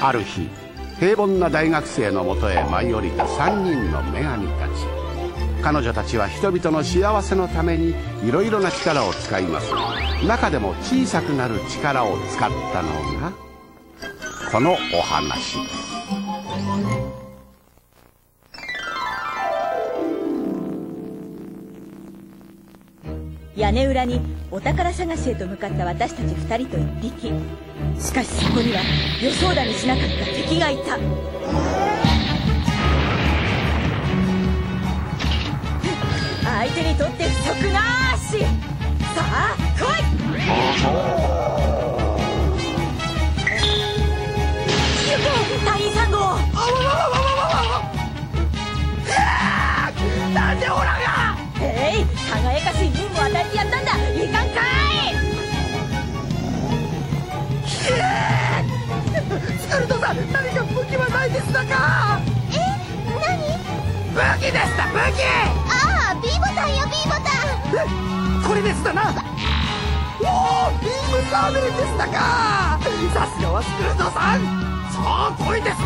ある日平凡な大学生のもとへ舞い降りた3人の女神たち。彼女たちは人々の幸せのためにいろいろな力を使います。中でも小さくなる力を使ったのがこのお話。屋根裏にお宝探しへと向かった私たち2人と1匹。しかしそこには予想だにしなかった敵がいた。相手にとって不足なし。さあ来い！武器ですだ武器！ああ B ボタンよ B ボタン。えこれですだな。おおビームサーベルですだか。さすがはスクルトさん。そうこいです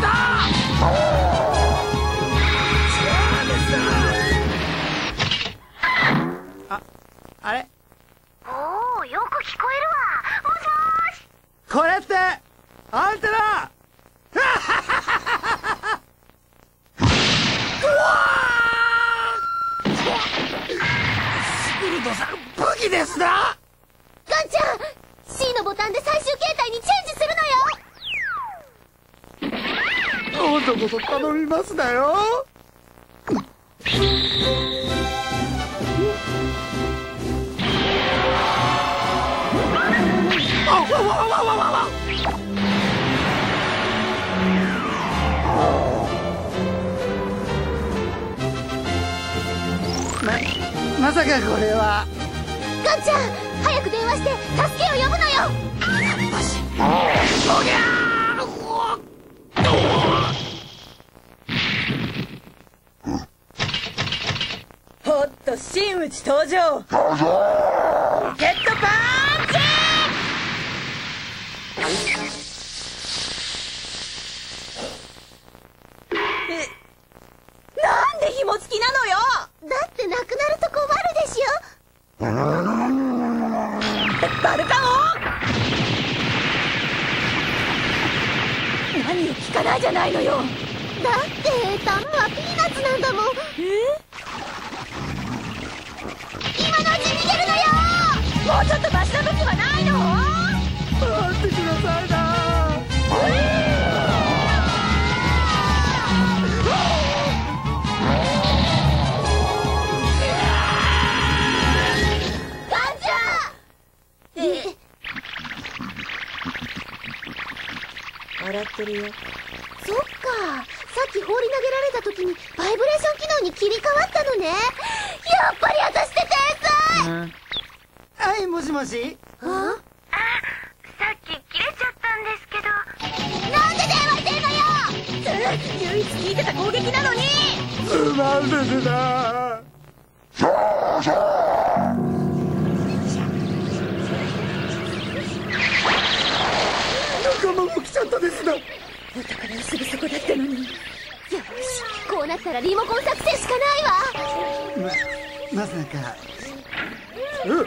あれ？おおよく聞こえるわ。もしもし。これってアンテナスクルトさん武器ですな。ガンちゃん C のボタンで最終形態にチェンジするのよ。今度こそ頼みますだよさかこれは。ガンちゃん早く電話して助けを呼ぶのよ。ほっと真打ち登場。ゲットパンチえなんで紐付きなのよだってなくなると困るでしょバルカ王何を聞かないじゃないの。よだって弾はピーナッツなんだもん。え？今のうち逃げるのよ。もうちょっとマシな武器はないの。笑ってるよ。そっか。さっき放り投げられた時にバイブレーション機能に切り替わったのね。やっぱり私って天才。はいもしもし。あ？さっき切れちゃったんですけど。なんで電話してんのよ。唯一聞いてた攻撃なのに。すまんですな。仲間も来ちゃったです。なお宝はすぐそこだったのに。よしこうなったらリモコン作戦しかないわ。ままさか。ううわ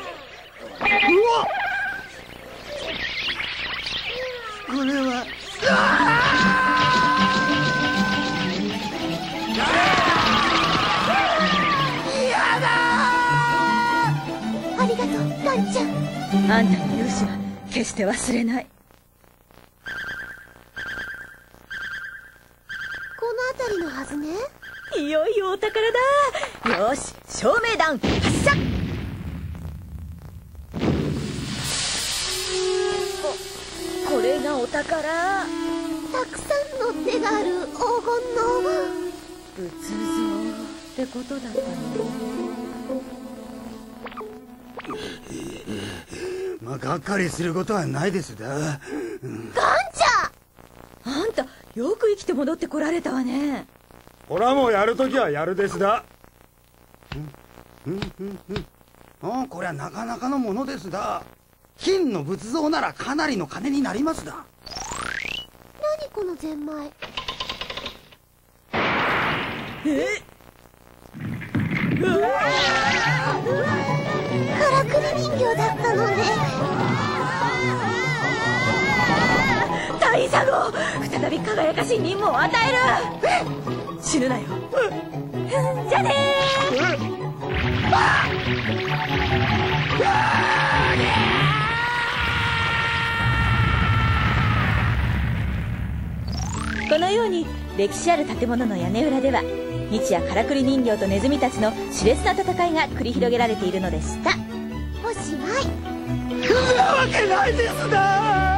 これは。ありがとうガンちゃん。あんたの勇姿は決して忘れないこの辺りのはずね。いよいよお宝だ。よし照明弾発射。ここれがお宝。たくさんの手がある黄金の仏像ってことだったの まあがっかりすることはないですだ。ガンちゃんよく生きて戻ってこられたわね。こらもうやるときはやるですだ。うんうんうんうん。ああこりゃなかなかのものですだ。金の仏像ならかなりの金になりますだ。何このゼンマイ。からくり人形だったのね再び輝かしい任務を与える。死ぬなよ。じゃあねこのように歴史ある建物の屋根裏では日夜からくり人形とネズミたちの熾烈な戦いが繰り広げられているのでした。おしまいなわけないですな